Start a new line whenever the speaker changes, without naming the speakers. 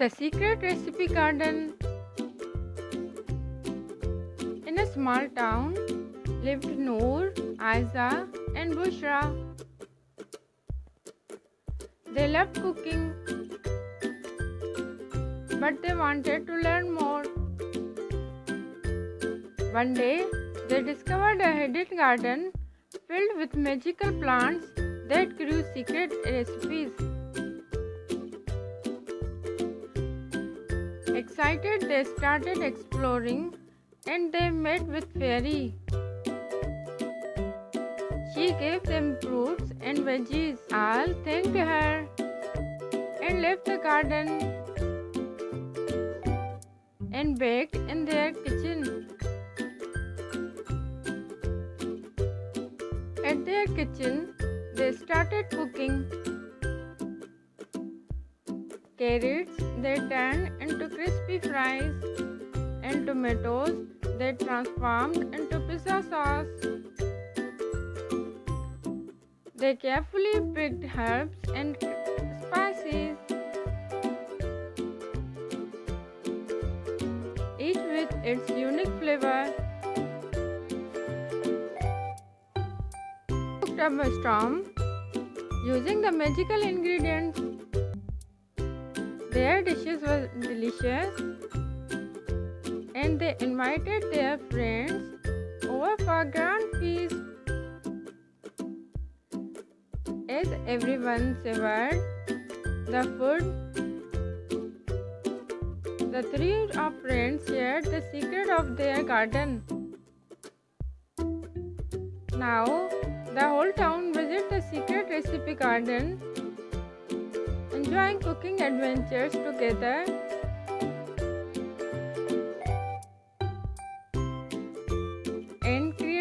The Secret Recipe Garden In a small town lived Noor, Aiza, and Bushra. They loved cooking, but they wanted to learn more. One day, they discovered a hidden garden filled with magical plants that grew secret recipes. Excited, they started exploring and they met with Fairy. She gave them fruits and veggies. All thanked her and left the garden and baked in their kitchen. At their kitchen, they started cooking. Carrots they turned into crispy fries, and tomatoes they transformed into pizza sauce. They carefully picked herbs and spices, each with its unique flavor. Cooked up a storm using the magical ingredients. Their dishes were delicious and they invited their friends over for grand feast. As everyone savored the food, the three of friends shared the secret of their garden. Now, the whole town visits the secret recipe garden enjoying cooking adventures together. And.